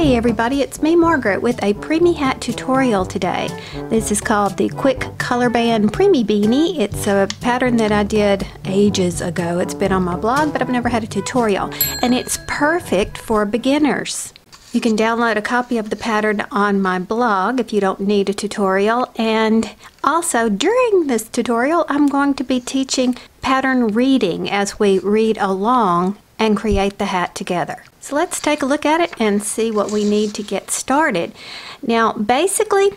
Hey everybody, it's me Margaret with a preemie hat tutorial today. This is called the Quick Color Band Preemie Beanie. It's a pattern that I did ages ago. It's been on my blog, but I've never had a tutorial. And it's perfect for beginners. You can download a copy of the pattern on my blog if you don't need a tutorial. And also during this tutorial, I'm going to be teaching pattern reading as we read along and create the hat together. So let's take a look at it and see what we need to get started. Now basically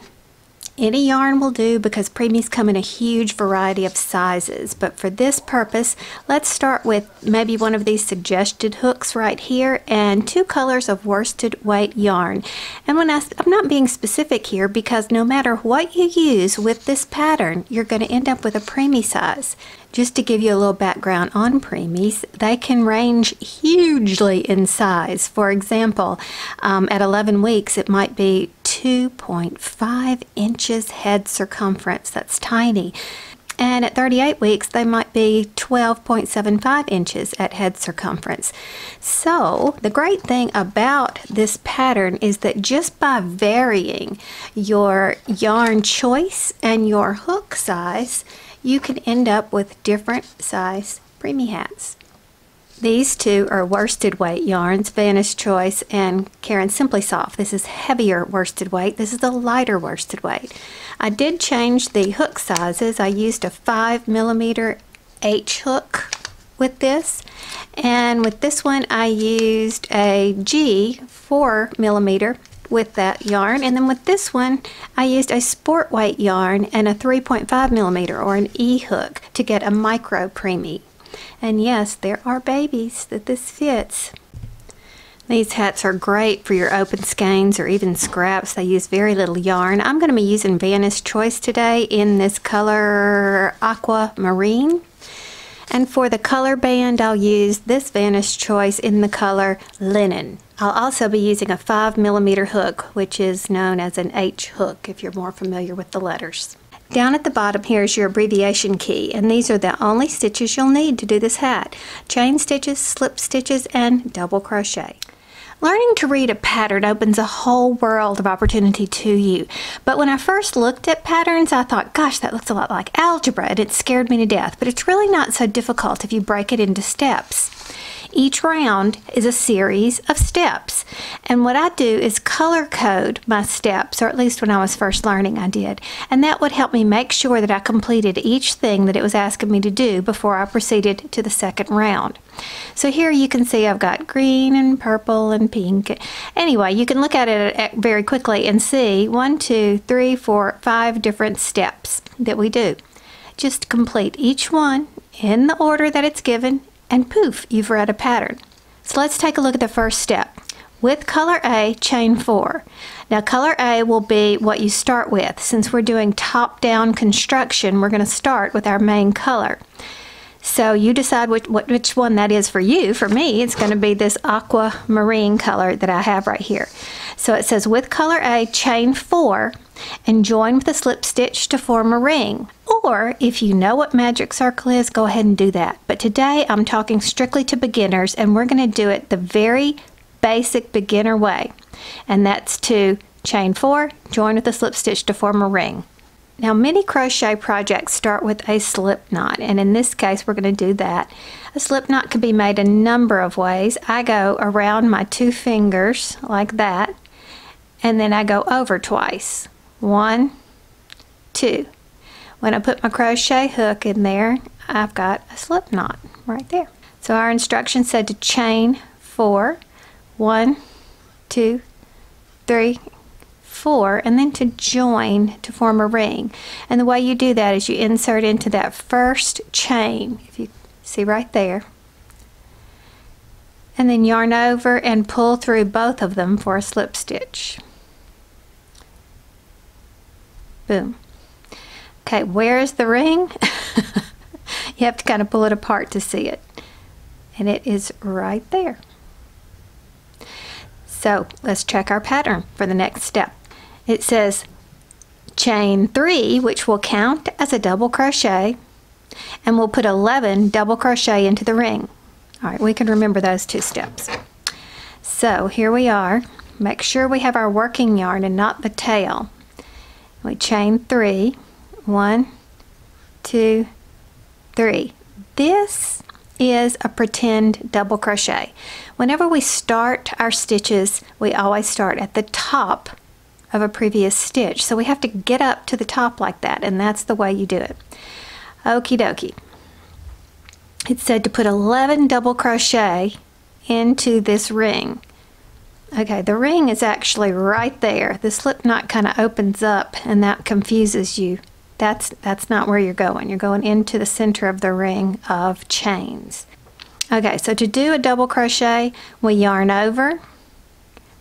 any yarn will do because preemies come in a huge variety of sizes, but for this purpose, let's start with maybe one of these suggested hooks right here and two colors of worsted weight yarn. And when I, I'm not being specific here because no matter what you use with this pattern, you're going to end up with a preemie size. Just to give you a little background on preemies, they can range hugely in size. For example, um, at 11 weeks, it might be 2.5 inches head circumference. That's tiny. And at 38 weeks, they might be 12.75 inches at head circumference. So, the great thing about this pattern is that just by varying your yarn choice and your hook size, you can end up with different size preemie hats. These two are worsted weight yarns, Vanna's Choice and Caron Simply Soft. This is heavier worsted weight. This is a lighter worsted weight. I did change the hook sizes. I used a 5 millimeter H hook with this and with this one I used a G 4 millimeter with that yarn. And then with this one, I used a sport weight yarn and a 3.5 millimeter or an E hook to get a micro preemie. And yes, there are babies that this fits. These hats are great for your open skeins or even scraps. They use very little yarn. I'm going to be using Vanna's Choice today in this color Aqua Marine. And for the color band, I'll use this Vanna's Choice in the color Linen. I'll also be using a 5 millimeter hook, which is known as an H hook if you're more familiar with the letters. Down at the bottom here is your abbreviation key, and these are the only stitches you'll need to do this hat. Chain stitches, slip stitches, and double crochet. Learning to read a pattern opens a whole world of opportunity to you. But when I first looked at patterns, I thought, gosh, that looks a lot like algebra, and it scared me to death. But it's really not so difficult if you break it into steps. Each round is a series of steps. And what I do is color code my steps, or at least when I was first learning, I did. And that would help me make sure that I completed each thing that it was asking me to do before I proceeded to the second round. So here you can see I've got green and purple and pink. Anyway, you can look at it uh, very quickly and see one, two, three, four, five different steps that we do. Just complete each one in the order that it's given and poof, you've read a pattern. So let's take a look at the first step. With color A, chain four. Now color A will be what you start with. Since we're doing top-down construction, we're going to start with our main color. So you decide which, which one that is for you. For me, it's going to be this aquamarine color that I have right here. So it says with color A, chain four and join with a slip stitch to form a ring. Or if you know what magic circle is, go ahead and do that. But today I'm talking strictly to beginners and we're going to do it the very basic beginner way. And that's to chain four, join with a slip stitch to form a ring. Now many crochet projects start with a slip knot and in this case we're going to do that. A slip knot can be made a number of ways. I go around my two fingers like that and then I go over twice. One, two. When I put my crochet hook in there I've got a slip knot right there. So our instructions said to chain four, one, two, three, four and then to join to form a ring. And the way you do that is you insert into that first chain, if you see right there, and then yarn over and pull through both of them for a slip stitch. Boom. Okay, where is the ring? you have to kind of pull it apart to see it. And it is right there. So let's check our pattern for the next step it says chain three, which will count as a double crochet, and we'll put 11 double crochet into the ring. All right, we can remember those two steps. So here we are. make sure we have our working yarn and not the tail. We chain three, one, two, three. This is a pretend double crochet. Whenever we start our stitches, we always start at the top of a previous stitch. So we have to get up to the top like that, and that's the way you do it. Okie dokie. It said to put 11 double crochet into this ring. Okay, the ring is actually right there. The slip knot kind of opens up and that confuses you. That's, that's not where you're going. You're going into the center of the ring of chains. Okay, so to do a double crochet, we yarn over,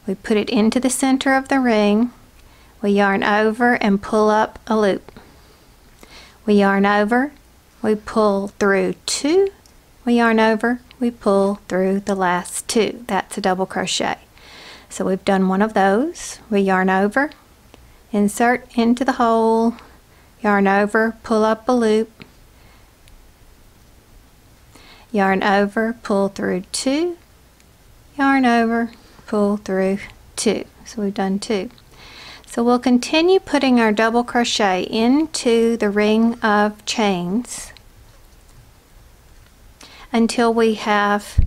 we put it into the center of the ring, we yarn over and pull up a loop. We yarn over, we pull through two, we yarn over, we pull through the last two. That's a double crochet. So we've done one of those. We yarn over, insert into the hole, yarn over, pull up a loop, yarn over, pull through two, yarn over, pull through two. So we've done two. So we'll continue putting our double crochet into the ring of chains until we have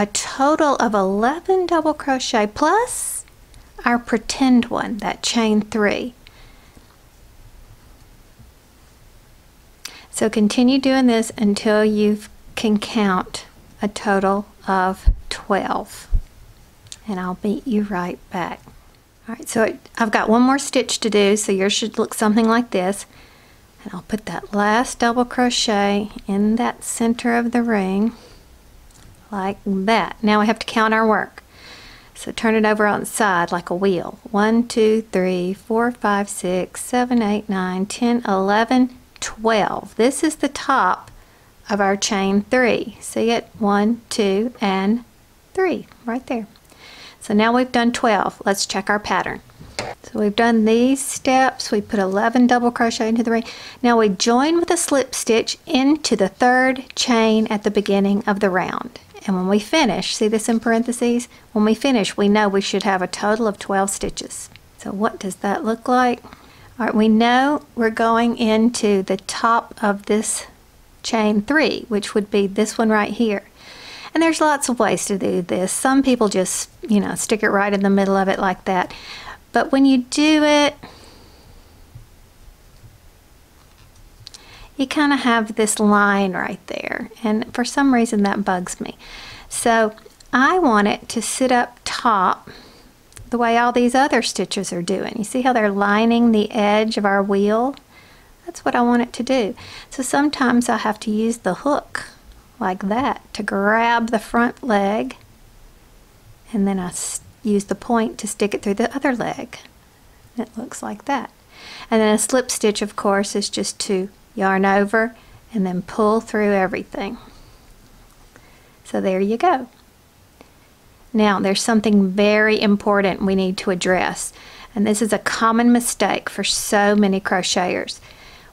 a total of 11 double crochet plus our pretend one, that chain three. So continue doing this until you can count a total of 12. And I'll meet you right back. All right, so I've got one more stitch to do, so yours should look something like this. And I'll put that last double crochet in that center of the ring like that. Now we have to count our work. So turn it over on the side like a wheel. 1, 2, 3, 4, 5, 6, 7, 8, 9, 10, 11, 12. This is the top of our chain 3. See it? 1, 2, and 3 right there. So now we've done 12. Let's check our pattern. So we've done these steps. We put 11 double crochet into the ring. Now we join with a slip stitch into the third chain at the beginning of the round. And when we finish, see this in parentheses? When we finish, we know we should have a total of 12 stitches. So what does that look like? All right, we know we're going into the top of this chain three, which would be this one right here. And there's lots of ways to do this. Some people just, you know, stick it right in the middle of it like that. But when you do it, you kind of have this line right there. And for some reason that bugs me. So I want it to sit up top the way all these other stitches are doing. You see how they're lining the edge of our wheel? That's what I want it to do. So sometimes I have to use the hook like that to grab the front leg and then I use the point to stick it through the other leg. It looks like that. And then a slip stitch, of course, is just to yarn over and then pull through everything. So there you go. Now there's something very important we need to address and this is a common mistake for so many crocheters.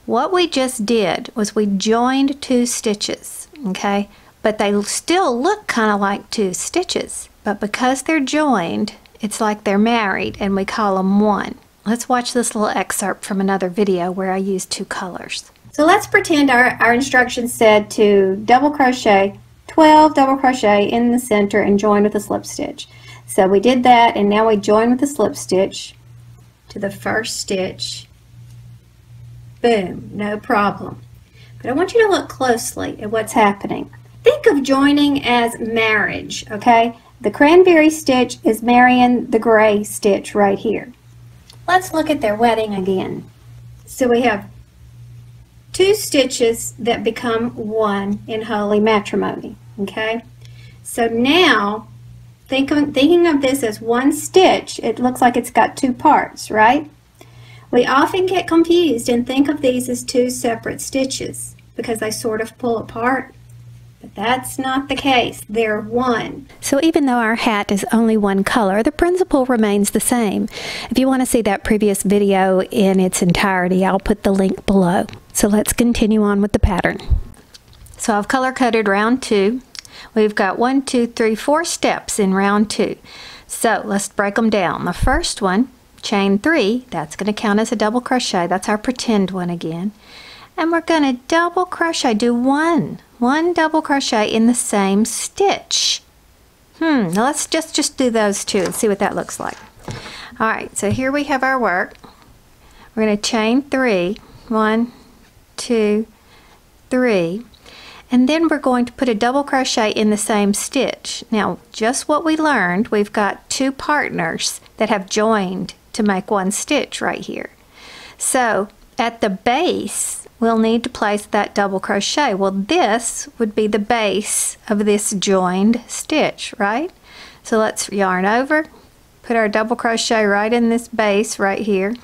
What we just did was we joined two stitches, okay? But they still look kind of like two stitches. But because they're joined, it's like they're married and we call them one. Let's watch this little excerpt from another video where I use two colors. So let's pretend our, our instructions said to double crochet 12 double crochet in the center and join with a slip stitch. So we did that and now we join with a slip stitch to the first stitch. Boom, no problem. But I want you to look closely at what's happening. Think of joining as marriage, okay? The cranberry stitch is marrying the gray stitch right here. Let's look at their wedding again. So we have two stitches that become one in holy matrimony. Okay, so now think of, thinking of this as one stitch, it looks like it's got two parts, right? We often get confused and think of these as two separate stitches because they sort of pull apart. But that's not the case. They're one. So even though our hat is only one color, the principle remains the same. If you want to see that previous video in its entirety, I'll put the link below. So let's continue on with the pattern. So I've color coded round two. We've got one, two, three, four steps in round two. So let's break them down. The first one, chain three, that's going to count as a double crochet. That's our pretend one again. And we're going to double crochet, do one, one double crochet in the same stitch. Hmm, now let's just, just do those two and see what that looks like. All right, so here we have our work. We're going to chain three, one, two, three, and then we're going to put a double crochet in the same stitch. Now, just what we learned, we've got two partners that have joined to make one stitch right here. So, at the base, we'll need to place that double crochet. Well, this would be the base of this joined stitch, right? So let's yarn over, put our double crochet right in this base right here,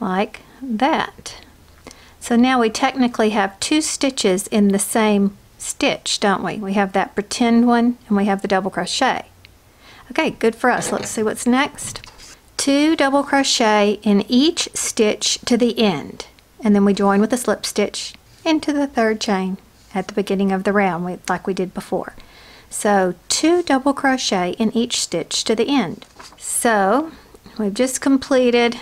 like that. So now we technically have two stitches in the same stitch, don't we? We have that pretend one and we have the double crochet. Okay, good for us. Let's see what's next. Two double crochet in each stitch to the end. And then we join with a slip stitch into the third chain at the beginning of the round like we did before. So two double crochet in each stitch to the end. So we've just completed,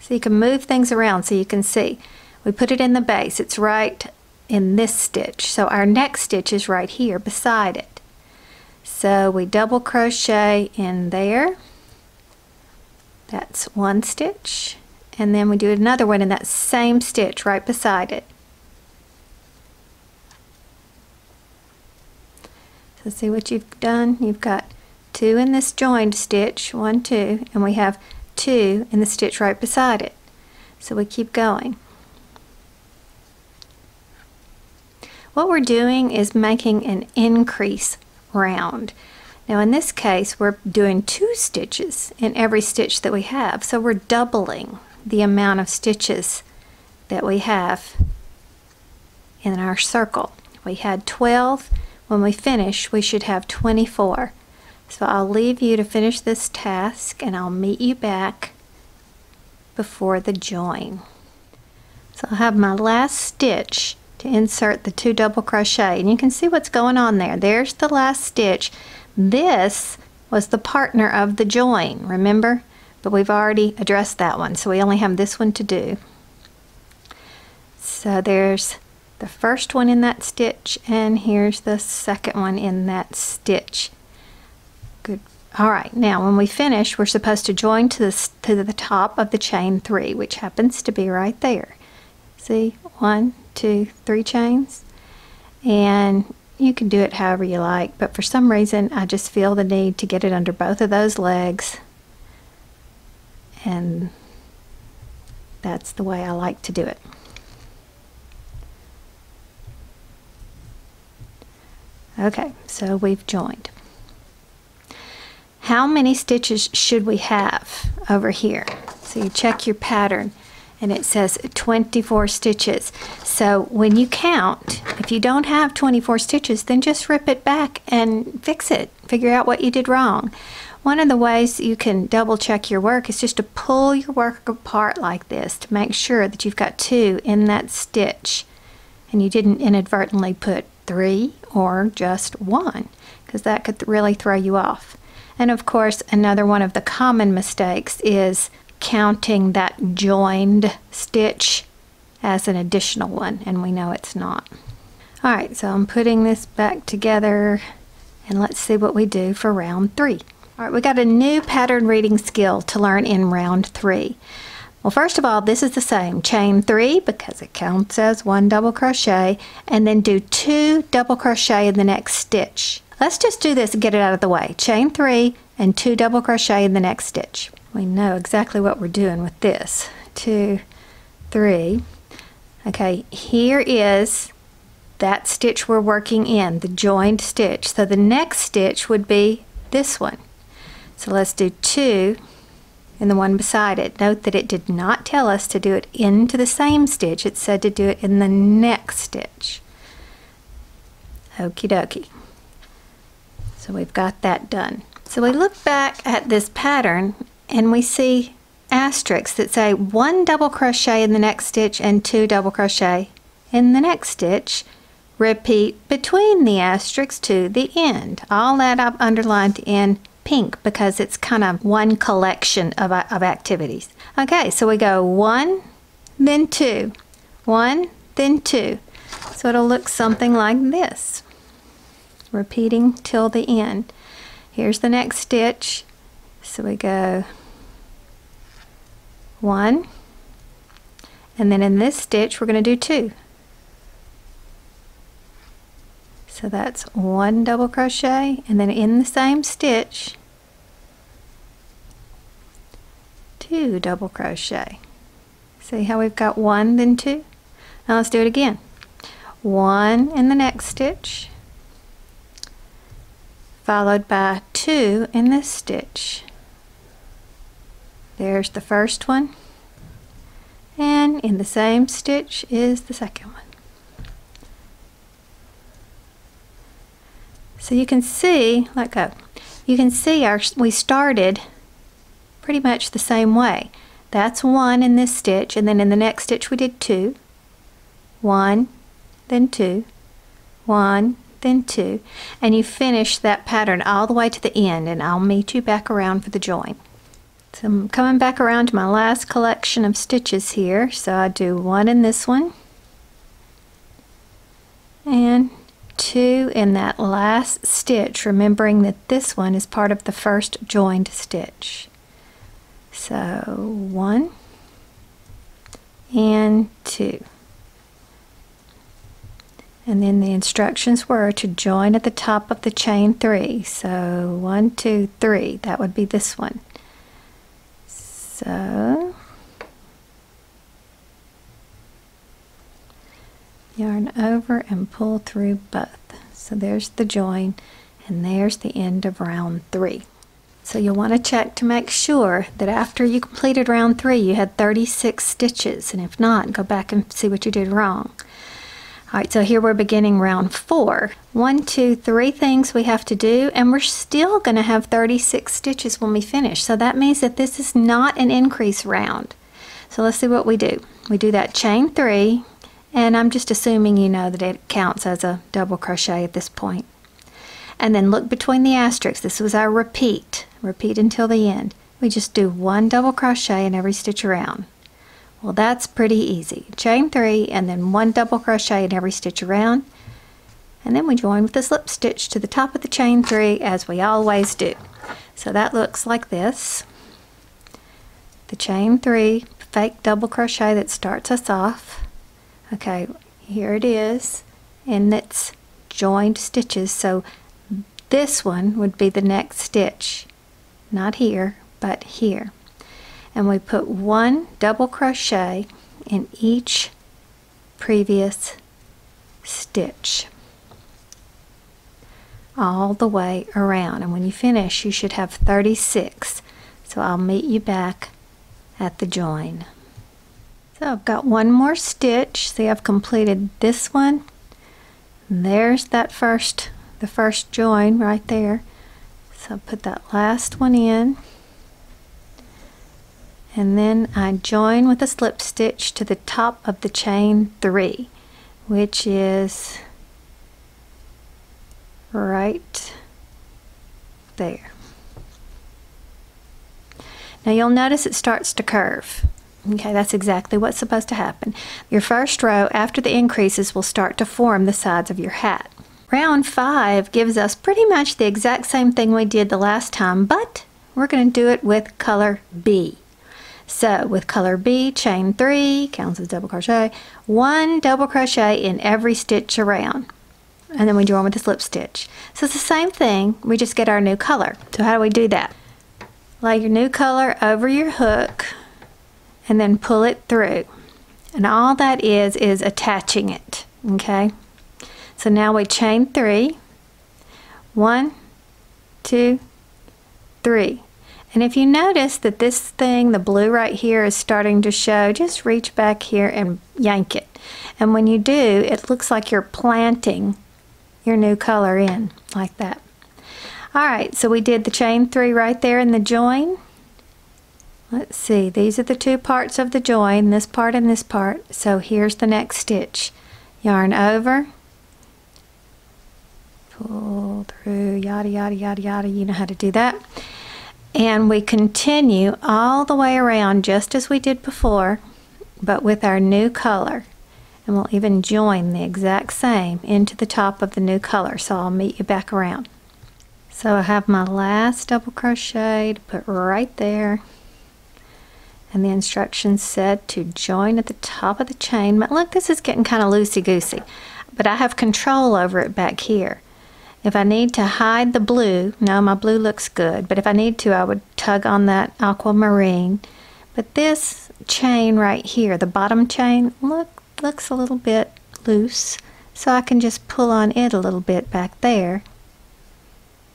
so you can move things around so you can see. We put it in the base. It's right in this stitch. So our next stitch is right here beside it. So we double crochet in there. That's one stitch. And then we do another one in that same stitch right beside it. So see what you've done? You've got two in this joined stitch, one, two, and we have two in the stitch right beside it. So we keep going. What we're doing is making an increase round. Now in this case we're doing two stitches in every stitch that we have. So we're doubling the amount of stitches that we have in our circle. We had 12 when we finish we should have 24 so I'll leave you to finish this task and I'll meet you back before the join. So I'll have my last stitch to insert the two double crochet. And you can see what's going on there. There's the last stitch this was the partner of the join remember? But we've already addressed that one so we only have this one to do. So there's the first one in that stitch and here's the second one in that stitch. Good. All right now when we finish we're supposed to join to the, to the top of the chain three which happens to be right there. See? One two, three chains. And you can do it however you like, but for some reason I just feel the need to get it under both of those legs. And that's the way I like to do it. Okay, so we've joined. How many stitches should we have over here? So you check your pattern and it says 24 stitches. So when you count, if you don't have 24 stitches, then just rip it back and fix it. Figure out what you did wrong. One of the ways you can double check your work is just to pull your work apart like this to make sure that you've got two in that stitch and you didn't inadvertently put three or just one because that could really throw you off. And of course, another one of the common mistakes is counting that joined stitch as an additional one and we know it's not. Alright, so I'm putting this back together and let's see what we do for round three. Alright, we got a new pattern reading skill to learn in round three. Well, first of all, this is the same. Chain three because it counts as one double crochet and then do two double crochet in the next stitch. Let's just do this and get it out of the way. Chain three and two double crochet in the next stitch we know exactly what we're doing with this. Two, three. Okay, here is that stitch we're working in, the joined stitch. So the next stitch would be this one. So let's do two and the one beside it. Note that it did not tell us to do it into the same stitch. It said to do it in the next stitch. Okie dokie. So we've got that done. So we look back at this pattern and we see asterisks that say one double crochet in the next stitch and two double crochet in the next stitch repeat between the asterisks to the end. All that I've underlined in pink because it's kind of one collection of, of activities. Okay, so we go one, then two, one, then two. So it'll look something like this, repeating till the end. Here's the next stitch. So we go one, and then in this stitch we're going to do two. So that's one double crochet and then in the same stitch two double crochet. See how we've got one then two? Now let's do it again. One in the next stitch followed by two in this stitch. There's the first one and in the same stitch is the second one. So you can see, let go, you can see our, we started pretty much the same way. That's one in this stitch, and then in the next stitch we did two. One, then two, one, then two, and you finish that pattern all the way to the end, and I'll meet you back around for the join. So I'm coming back around to my last collection of stitches here. So I do one in this one, and two in that last stitch, remembering that this one is part of the first joined stitch. So one and two. And then the instructions were to join at the top of the chain three. So one, two, three. That would be this one. So yarn over and pull through both. So there's the join and there's the end of round three. So you'll want to check to make sure that after you completed round three you had 36 stitches and if not go back and see what you did wrong. Alright, so here we're beginning round four. One, two, three things we have to do, and we're still going to have 36 stitches when we finish. So that means that this is not an increase round. So let's see what we do. We do that chain three, and I'm just assuming you know that it counts as a double crochet at this point. And then look between the asterisks. This was our repeat. Repeat until the end. We just do one double crochet in every stitch around. Well, that's pretty easy. Chain three and then one double crochet in every stitch around. And then we join with the slip stitch to the top of the chain three as we always do. So that looks like this. The chain three fake double crochet that starts us off. Okay, here it is. And it's joined stitches. So this one would be the next stitch. Not here, but here and we put one double crochet in each previous stitch all the way around. And when you finish you should have 36 so I'll meet you back at the join. So I've got one more stitch. See I've completed this one. There's that first the first join right there. So I'll put that last one in and then I join with a slip stitch to the top of the chain three which is right there. Now you'll notice it starts to curve. Okay, that's exactly what's supposed to happen. Your first row after the increases will start to form the sides of your hat. Round 5 gives us pretty much the exact same thing we did the last time, but we're going to do it with color B. So with color B, chain three, counts as double crochet, one double crochet in every stitch around. And then we join with a slip stitch. So it's the same thing, we just get our new color. So how do we do that? Lay your new color over your hook and then pull it through. And all that is, is attaching it, okay? So now we chain three, one, two, three. And if you notice that this thing, the blue right here, is starting to show, just reach back here and yank it. And when you do, it looks like you're planting your new color in, like that. All right, so we did the chain three right there in the join. Let's see, these are the two parts of the join, this part and this part. So here's the next stitch. Yarn over, pull through, yada, yada, yada, yada. You know how to do that. And we continue all the way around just as we did before, but with our new color. And we'll even join the exact same into the top of the new color. So I'll meet you back around. So I have my last double crochet to put right there. And the instructions said to join at the top of the chain. But look, this is getting kind of loosey-goosey. But I have control over it back here. If I need to hide the blue, no, my blue looks good, but if I need to, I would tug on that aquamarine. But this chain right here, the bottom chain, look, looks a little bit loose, so I can just pull on it a little bit back there.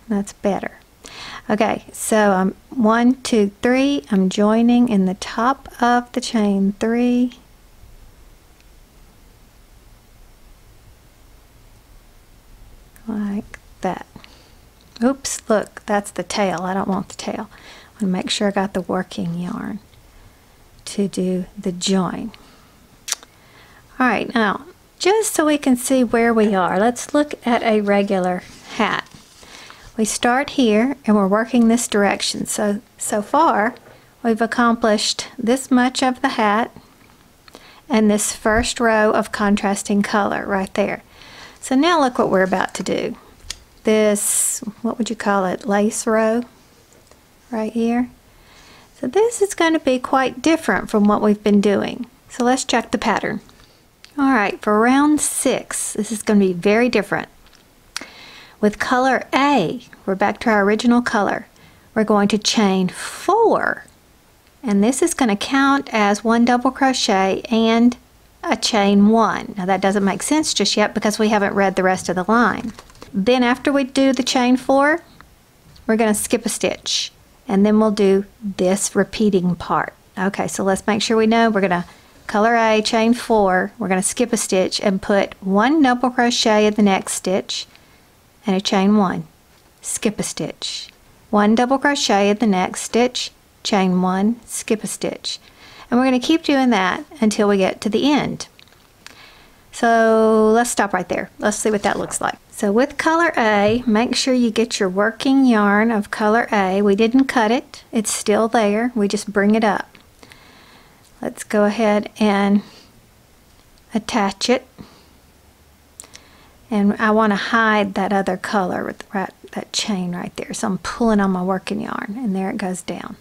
That's better. Okay, so I'm one, two, three. I'm joining in the top of the chain three. Like that. Oops, look, that's the tail. I don't want the tail. I want to make sure I got the working yarn to do the join. All right, now, just so we can see where we are, let's look at a regular hat. We start here and we're working this direction. So, so far, we've accomplished this much of the hat and this first row of contrasting color right there. So now look what we're about to do. This, what would you call it, lace row right here. So this is going to be quite different from what we've been doing. So let's check the pattern. All right, for round six, this is going to be very different. With color A, we're back to our original color. We're going to chain four. And this is going to count as one double crochet and a chain one. Now that doesn't make sense just yet because we haven't read the rest of the line. Then after we do the chain four, we're going to skip a stitch. And then we'll do this repeating part. Okay, so let's make sure we know we're going to color A, chain four, we're going to skip a stitch and put one double crochet in the next stitch and a chain one. Skip a stitch. One double crochet in the next stitch, chain one, skip a stitch. And we're going to keep doing that until we get to the end. So let's stop right there. Let's see what that looks like. So with color A, make sure you get your working yarn of color A. We didn't cut it. It's still there. We just bring it up. Let's go ahead and attach it and I want to hide that other color with right, that chain right there. So I'm pulling on my working yarn and there it goes down.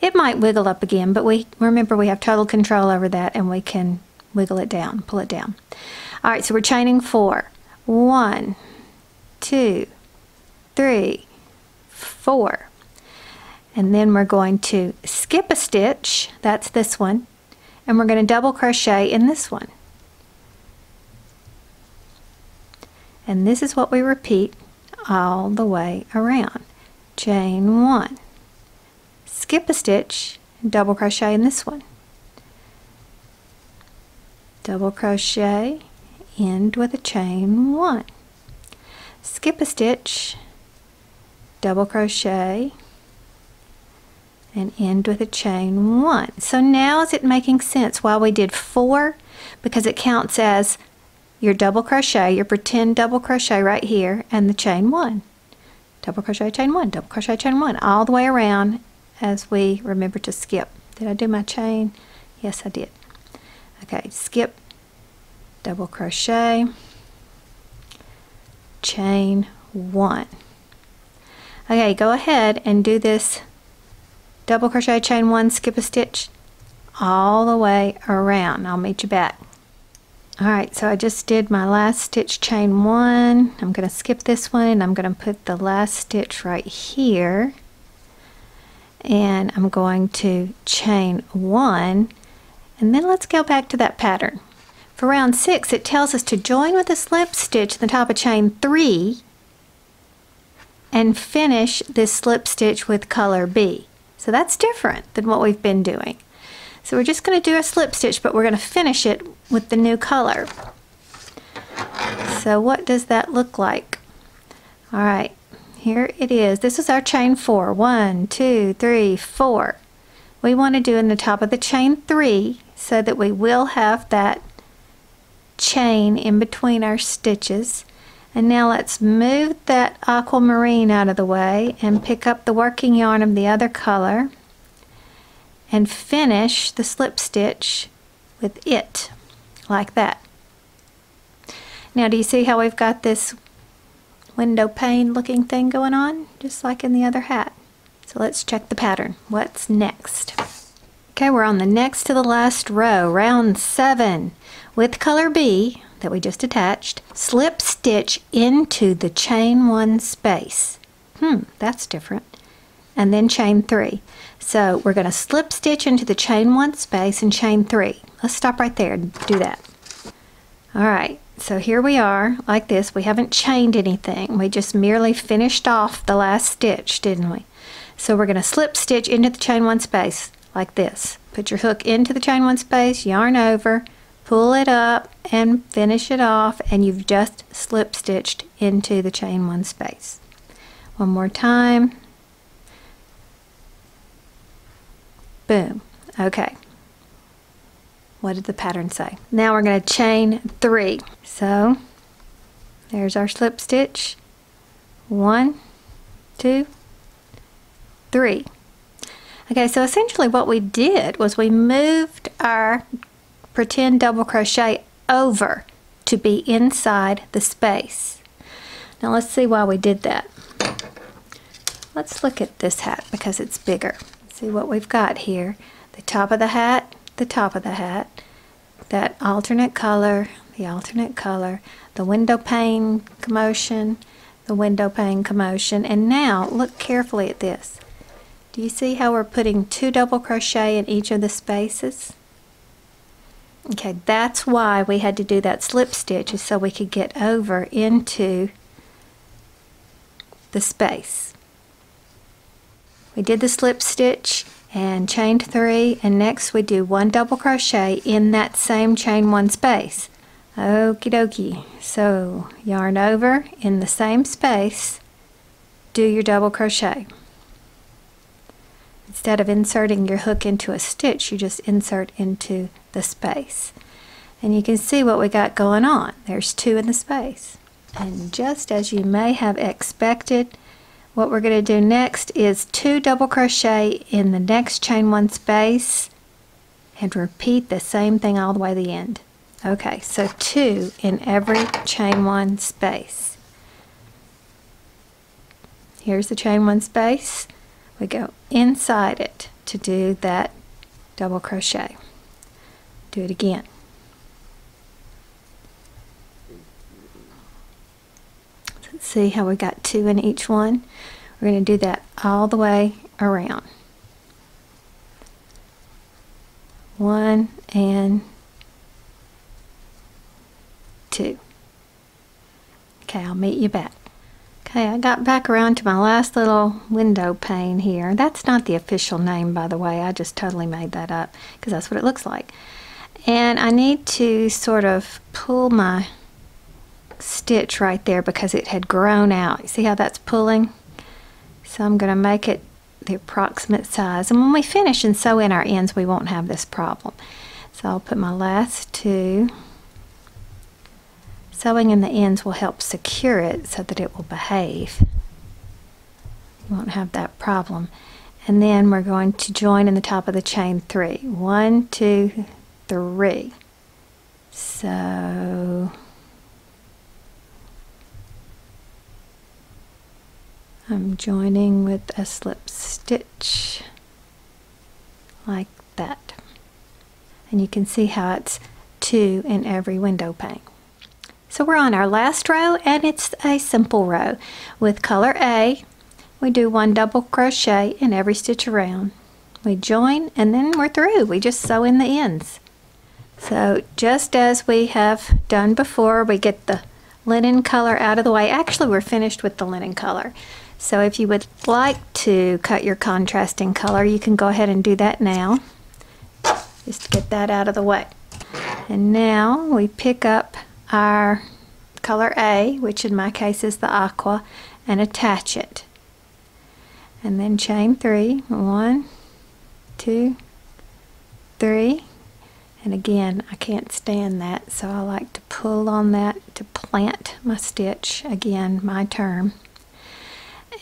It might wiggle up again, but we remember we have total control over that and we can wiggle it down, pull it down. All right, so we're chaining four. One, two, three, four. And then we're going to skip a stitch, that's this one, and we're going to double crochet in this one. And this is what we repeat all the way around. Chain one, skip a stitch, double crochet in this one. Double crochet, end with a chain one. Skip a stitch, double crochet, and end with a chain one. So now is it making sense why we did four? Because it counts as your double crochet, your pretend double crochet right here, and the chain one. Double crochet, chain one, double crochet, chain one, all the way around as we remember to skip. Did I do my chain? Yes, I did. Okay, skip, double crochet, chain one. Okay, go ahead and do this double crochet, chain one, skip a stitch all the way around. I'll meet you back. Alright, so I just did my last stitch chain one. I'm going to skip this one and I'm going to put the last stitch right here. And I'm going to chain one. And then let's go back to that pattern. For round six, it tells us to join with a slip stitch at the top of chain three and finish this slip stitch with color B. So that's different than what we've been doing. So we're just going to do a slip stitch, but we're going to finish it with the new color. So what does that look like? All right, here it is. This is our chain four. One, two, three, four. We want to do in the top of the chain three so that we will have that chain in between our stitches. And now let's move that aquamarine out of the way and pick up the working yarn of the other color and finish the slip stitch with it like that. Now do you see how we've got this window pane looking thing going on just like in the other hat. So let's check the pattern. What's next? Okay, we're on the next to the last row, round seven. With color B that we just attached, slip stitch into the chain one space. Hmm, that's different. And then chain three. So we're going to slip stitch into the chain one space and chain three. Let's stop right there and do that. All right, so here we are like this. We haven't chained anything. We just merely finished off the last stitch, didn't we? So we're going to slip stitch into the chain one space like this. Put your hook into the chain one space, yarn over, pull it up and finish it off and you've just slip stitched into the chain one space. One more time. Boom. Okay. What did the pattern say? Now we're going to chain three. So there's our slip stitch. One, two, three. Okay, so essentially what we did was we moved our pretend double crochet over to be inside the space. Now let's see why we did that. Let's look at this hat because it's bigger. See what we've got here. The top of the hat, the top of the hat, that alternate color, the alternate color, the window pane commotion, the window pane commotion, and now look carefully at this. Do you see how we're putting two double crochet in each of the spaces? Okay, that's why we had to do that slip stitch is so we could get over into the space. We did the slip stitch and chained three and next we do one double crochet in that same chain one space. Okie dokie. So yarn over in the same space, do your double crochet. Instead of inserting your hook into a stitch, you just insert into the space. And you can see what we got going on. There's two in the space. And just as you may have expected, what we're going to do next is two double crochet in the next chain one space and repeat the same thing all the way to the end. Okay, so two in every chain one space. Here's the chain one space we go inside it to do that double crochet. Do it again. Let's see how we got two in each one. We're going to do that all the way around. One and two. Okay, I'll meet you back. Okay, I got back around to my last little window pane here. That's not the official name, by the way. I just totally made that up because that's what it looks like. And I need to sort of pull my stitch right there because it had grown out. You see how that's pulling? So I'm going to make it the approximate size. And when we finish and sew in our ends, we won't have this problem. So I'll put my last two Sewing in the ends will help secure it so that it will behave. You won't have that problem. And then we're going to join in the top of the chain three. One, two, three. So I'm joining with a slip stitch like that. And you can see how it's two in every window pane. So we're on our last row and it's a simple row. With color A, we do one double crochet in every stitch around. We join and then we're through. We just sew in the ends. So just as we have done before, we get the linen color out of the way. Actually, we're finished with the linen color. So if you would like to cut your contrasting color, you can go ahead and do that now. Just get that out of the way. And now we pick up our color A, which in my case is the aqua, and attach it. And then chain three, one, two, three. And again, I can't stand that, so I like to pull on that to plant my stitch. Again, my term.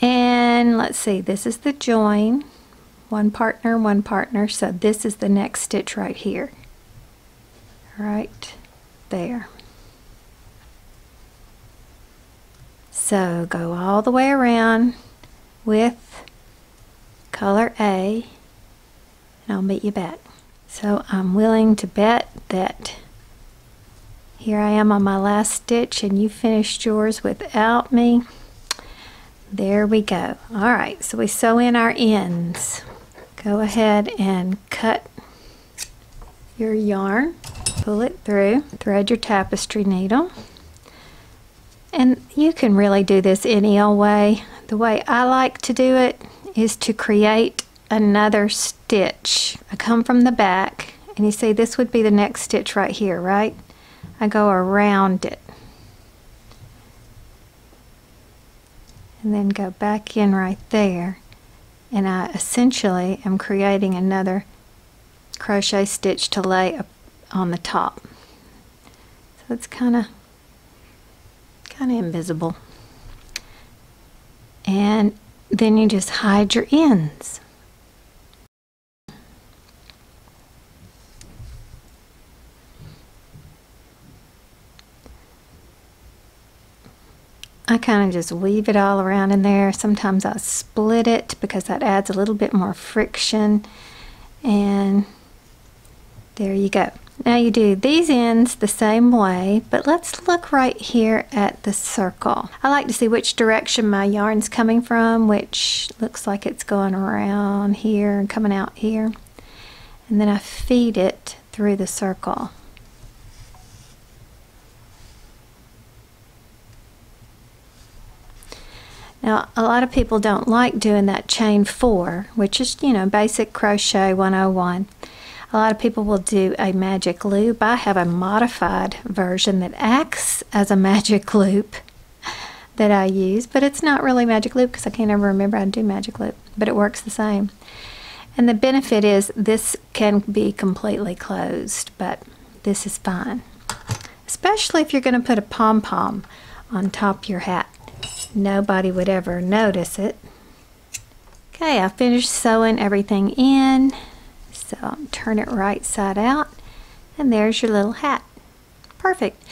And let's see, this is the join. One partner, one partner. So this is the next stitch right here. Right there. So go all the way around with color A and I'll meet you back. So I'm willing to bet that here I am on my last stitch and you finished yours without me. There we go. All right, so we sew in our ends. Go ahead and cut your yarn, pull it through, thread your tapestry needle. And you can really do this any old way. The way I like to do it is to create another stitch. I come from the back and you see this would be the next stitch right here, right? I go around it. And then go back in right there. And I essentially am creating another crochet stitch to lay on the top. So it's kind of kind of invisible. And then you just hide your ends. I kind of just weave it all around in there. Sometimes I split it because that adds a little bit more friction. And there you go. Now you do these ends the same way, but let's look right here at the circle. I like to see which direction my yarn's coming from, which looks like it's going around here and coming out here. And then I feed it through the circle. Now, a lot of people don't like doing that chain four, which is, you know, basic crochet 101. A lot of people will do a magic loop. I have a modified version that acts as a magic loop that I use, but it's not really magic loop because I can't ever remember how to do magic loop, but it works the same. And the benefit is this can be completely closed, but this is fine. Especially if you're going to put a pom-pom on top your hat nobody would ever notice it. Okay, I finished sewing everything in. So I'll turn it right side out and there's your little hat. Perfect.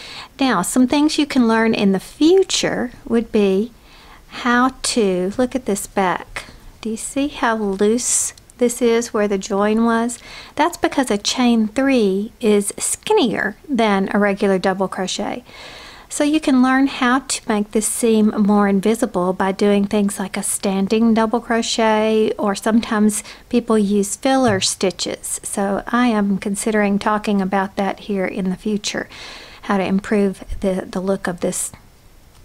Now, some things you can learn in the future would be how to, look at this back. Do you see how loose this is where the join was? That's because a chain three is skinnier than a regular double crochet. So you can learn how to make this seam more invisible by doing things like a standing double crochet or sometimes people use filler stitches. So I am considering talking about that here in the future, how to improve the, the look of this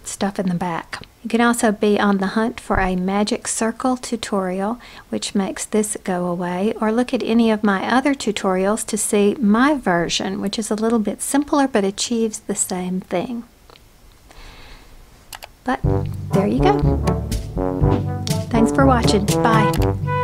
stuff in the back. You can also be on the hunt for a magic circle tutorial which makes this go away or look at any of my other tutorials to see my version which is a little bit simpler but achieves the same thing. But there you go. Thanks for watching. Bye.